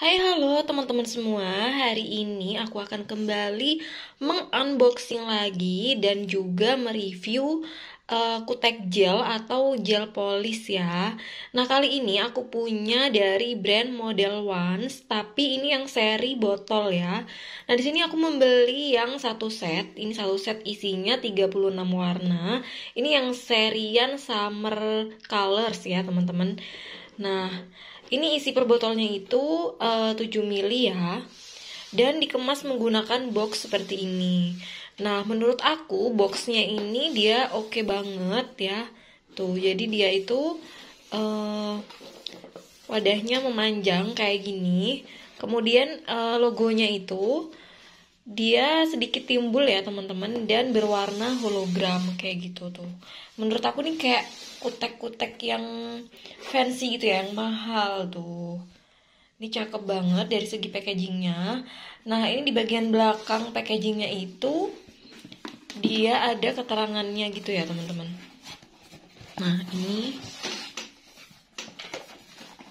Hai halo teman-teman semua, hari ini aku akan kembali mengunboxing lagi dan juga mereview uh, kutek gel atau gel polis ya. Nah kali ini aku punya dari brand Model Ones, tapi ini yang seri botol ya. Nah di sini aku membeli yang satu set, ini satu set isinya 36 warna. Ini yang serian Summer Colors ya teman-teman. Nah ini isi per botolnya itu uh, 7 mili ya. Dan dikemas menggunakan box seperti ini. Nah, menurut aku boxnya ini dia oke okay banget ya. Tuh, jadi dia itu uh, wadahnya memanjang kayak gini. Kemudian uh, logonya itu dia sedikit timbul ya teman-teman dan berwarna hologram kayak gitu tuh menurut aku nih kayak kutek-kutek yang fancy gitu ya yang mahal tuh. Ini cakep banget dari segi packagingnya. Nah ini di bagian belakang packagingnya itu dia ada keterangannya gitu ya teman-teman. Nah ini.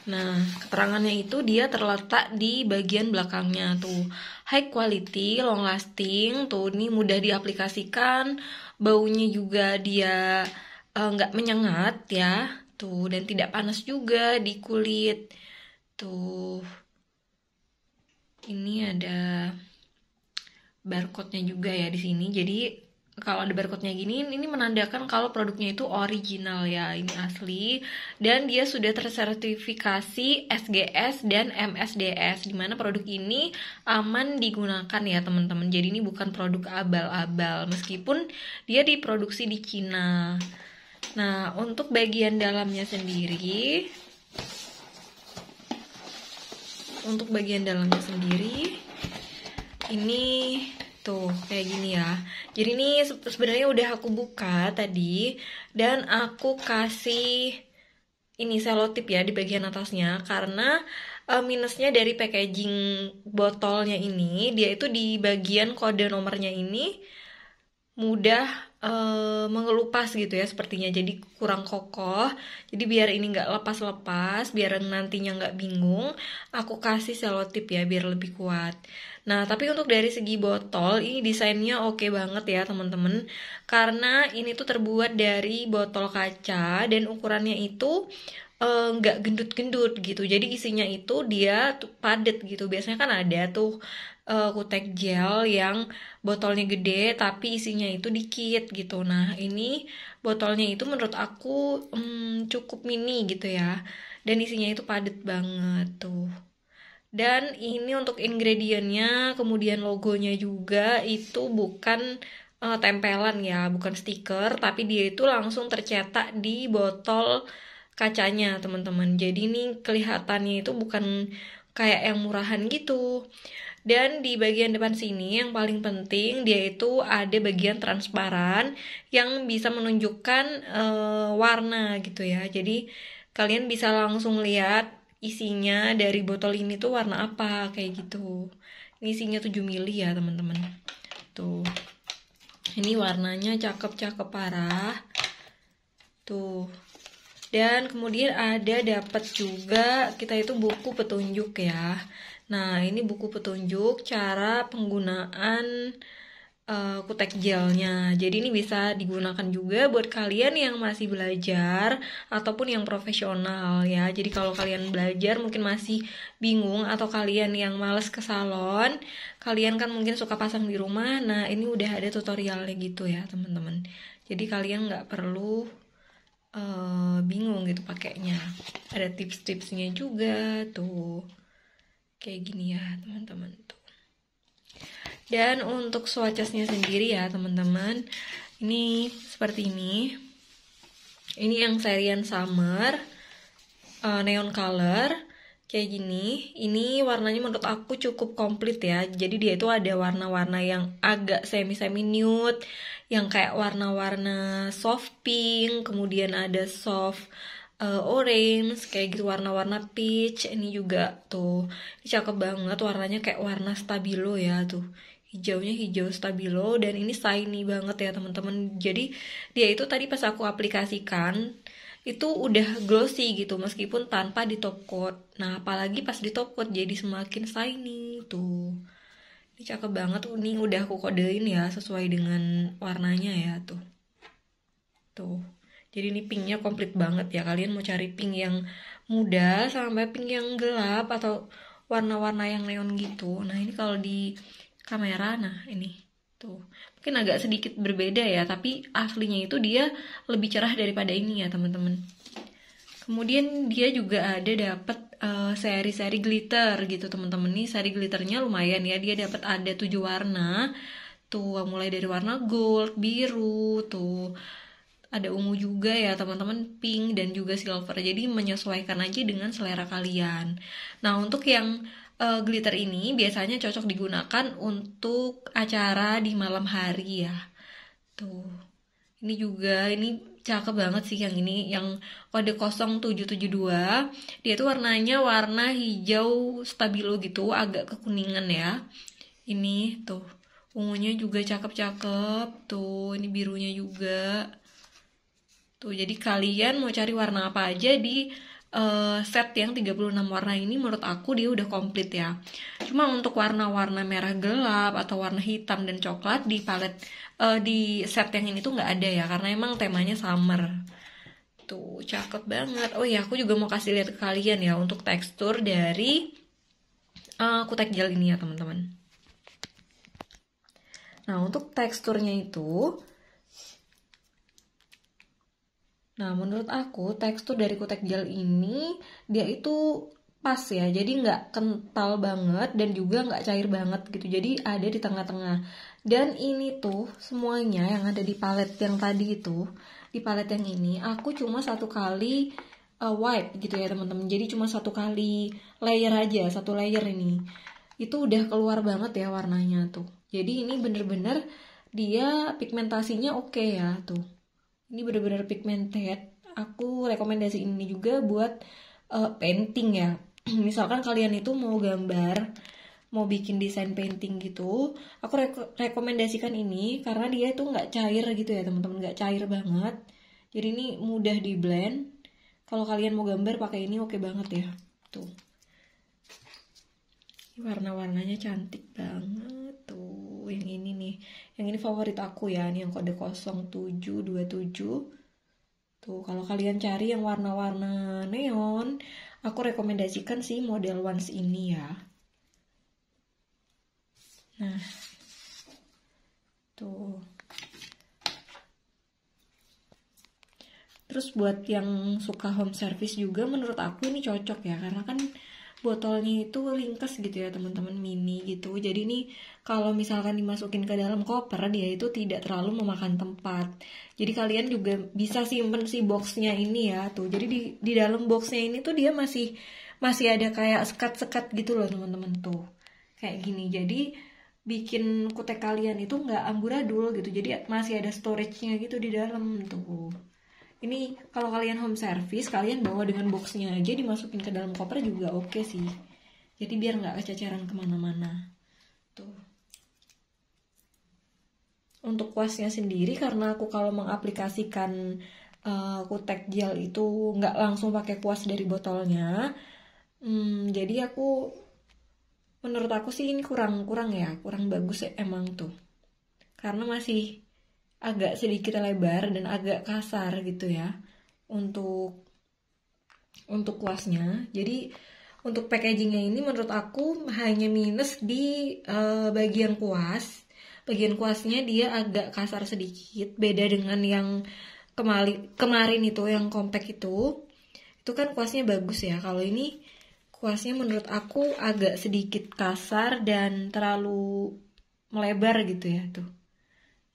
Nah, keterangannya itu dia terletak di bagian belakangnya tuh. High quality, long lasting, tuh. Ini mudah diaplikasikan, baunya juga dia nggak uh, menyengat ya, tuh dan tidak panas juga di kulit. Tuh. Ini ada barcode-nya juga ya di sini. Jadi kalau ada barcode-nya gini ini menandakan kalau produknya itu original ya ini asli dan dia sudah tersertifikasi SGS dan MSDS di mana produk ini aman digunakan ya teman-teman jadi ini bukan produk abal-abal meskipun dia diproduksi di Cina nah untuk bagian dalamnya sendiri untuk bagian dalamnya sendiri ini Tuh, kayak gini ya. Jadi ini sebenarnya udah aku buka tadi dan aku kasih ini selotip ya di bagian atasnya karena uh, minusnya dari packaging botolnya ini dia itu di bagian kode nomornya ini mudah uh, mengelupas gitu ya sepertinya jadi kurang kokoh jadi biar ini nggak lepas-lepas biar nantinya nggak bingung aku kasih selotip ya biar lebih kuat Nah, tapi untuk dari segi botol, ini desainnya oke okay banget ya teman-teman. Karena ini tuh terbuat dari botol kaca dan ukurannya itu eh, nggak uh, gendut-gendut gitu. Jadi isinya itu dia padet gitu. Biasanya kan ada tuh uh, kutek gel yang botolnya gede tapi isinya itu dikit gitu. Nah, ini botolnya itu menurut aku um, cukup mini gitu ya. Dan isinya itu padet banget tuh dan ini untuk ingredientnya kemudian logonya juga itu bukan uh, tempelan ya bukan stiker tapi dia itu langsung tercetak di botol kacanya teman-teman jadi ini kelihatannya itu bukan kayak yang murahan gitu dan di bagian depan sini yang paling penting dia itu ada bagian transparan yang bisa menunjukkan uh, warna gitu ya. Jadi kalian bisa langsung lihat isinya dari botol ini tuh warna apa kayak gitu. Ini isinya 7 mili ya teman-teman. Tuh. Ini warnanya cakep-cakep parah. Tuh dan kemudian ada dapat juga kita itu buku petunjuk ya nah ini buku petunjuk cara penggunaan uh, kutek gelnya. Jadi ini bisa digunakan juga buat kalian yang masih belajar ataupun yang profesional ya. Jadi kalau kalian belajar mungkin masih bingung atau kalian yang males ke salon, kalian kan mungkin suka pasang di rumah. Nah ini udah ada tutorialnya gitu ya teman-teman. Jadi kalian nggak perlu uh, bingung gitu pakainya. Ada tips-tipsnya juga tuh. Kayak gini ya teman-teman tuh. Dan untuk swatchesnya sendiri ya teman-teman, ini seperti ini. Ini yang serian summer, uh, neon color, kayak gini. Ini warnanya menurut aku cukup komplit ya. Jadi dia itu ada warna-warna yang agak semi-semi nude, yang kayak warna-warna soft pink, kemudian ada soft uh, orange kayak gitu warna-warna peach ini juga tuh ini cakep banget warnanya kayak warna stabilo ya tuh hijaunya hijau stabilo dan ini shiny banget ya teman-teman jadi dia itu tadi pas aku aplikasikan itu udah glossy gitu meskipun tanpa di top coat. Nah apalagi pas di top coat jadi semakin shiny tuh. Ini cakep banget ini udah aku kodein ya sesuai dengan warnanya ya tuh. Tuh. Jadi ini pinknya komplit banget ya kalian mau cari pink yang muda sampai pink yang gelap atau warna-warna yang neon gitu. Nah ini kalau di kamera nah ini tuh mungkin agak sedikit berbeda ya tapi aslinya itu dia lebih cerah daripada ini ya teman-teman. Kemudian dia juga ada dapat uh, seri-seri glitter gitu teman-teman. Nih seri glitternya lumayan ya. Dia dapat ada tujuh warna. Tuh mulai dari warna gold biru tuh. Ada ungu juga ya teman-teman. Pink dan juga silver. Jadi menyesuaikan aja dengan selera kalian. Nah untuk yang uh, glitter ini biasanya cocok digunakan untuk acara di malam hari ya. Tuh. Ini juga ini cakep banget sih yang ini yang kode 0772. Dia tuh warnanya warna hijau stabilo gitu, agak kekuningan ya. Ini tuh ungunya juga cakep-cakep. Tuh, ini birunya juga. Tuh, jadi kalian mau cari warna apa aja di uh, set yang 36 warna ini menurut aku dia udah komplit ya. Cuma untuk warna-warna merah gelap atau warna hitam dan coklat di palet uh, di set yang ini tuh nggak ada ya karena emang temanya summer. Tuh cakep banget. Oh ya aku juga mau kasih lihat ke kalian ya untuk tekstur dari uh, kutek gel ini ya teman-teman. Nah untuk teksturnya itu Nah, menurut aku tekstur dari kutek gel ini dia itu pas ya, jadi nggak kental banget dan juga nggak cair banget gitu. Jadi ada di tengah-tengah. Dan ini tuh semuanya yang ada di palet yang tadi itu, di palet yang ini aku cuma satu kali uh, wipe gitu ya teman-teman. Jadi cuma satu kali layer aja, satu layer ini. Itu udah keluar banget ya warnanya tuh. Jadi ini bener-bener dia pigmentasinya oke okay ya tuh ini benar-benar pigmented. Aku rekomendasi ini juga buat uh, painting ya. Misalkan kalian itu mau gambar mau bikin desain painting gitu aku reko rekomendasikan ini karena dia itu nggak cair gitu ya teman-teman. Nggak cair banget. Jadi ini mudah di blend kalau kalian mau gambar pakai ini oke okay banget ya. Tuh warna-warnanya cantik banget tuh. Yang ini nih. Yang ini favorit aku ya. Ini yang kode 0727 tuh kalau kalian cari yang warna-warna neon aku rekomendasikan sih model ones ini ya. Nah. Tuh. Terus buat yang suka home service juga menurut aku ini cocok ya. Karena kan botolnya itu ringkas gitu ya teman-teman mini gitu. Jadi ini kalau misalkan dimasukin ke dalam koper dia itu tidak terlalu memakan tempat. Jadi kalian juga bisa simpen si boxnya ini ya tuh. Jadi di di dalam boxnya ini tuh dia masih masih ada kayak sekat-sekat gitu loh teman-teman tuh. Kayak gini. Jadi bikin kutek kalian itu nggak amburadul gitu. Jadi masih ada storage-nya gitu di dalam tuh ini kalau kalian home service kalian bawa dengan boxnya aja dimasukin ke dalam koper juga oke okay sih. Jadi biar nggak kececeran ke mana-mana. Tuh. Untuk kuasnya sendiri karena aku kalau mengaplikasikan uh, kutek gel itu nggak langsung pakai kuas dari botolnya hmm, jadi aku menurut aku sih ini kurang kurang ya kurang bagus ya, emang tuh. Karena masih agak sedikit lebar dan agak kasar gitu ya untuk untuk kuasnya. Jadi untuk packagingnya ini menurut aku hanya minus di uh, bagian kuas. Bagian kuasnya dia agak kasar sedikit, beda dengan yang kemali, kemarin itu yang compact itu. Itu kan kuasnya bagus ya. Kalau ini kuasnya menurut aku agak sedikit kasar dan terlalu melebar gitu ya tuh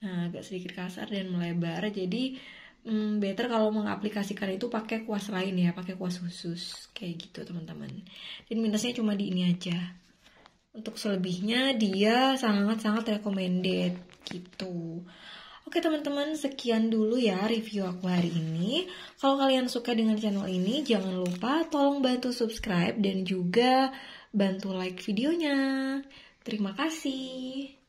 nah agak sedikit kasar dan melebar jadi hmm, better kalau mengaplikasikan itu pakai kuas lain ya pakai kuas khusus kayak gitu teman-teman dan minusnya cuma di ini aja untuk selebihnya dia sangat-sangat recommended gitu Oke teman-teman, sekian dulu ya review aku hari ini. Kalau kalian suka dengan channel ini, jangan lupa tolong bantu subscribe dan juga bantu like videonya. Terima kasih.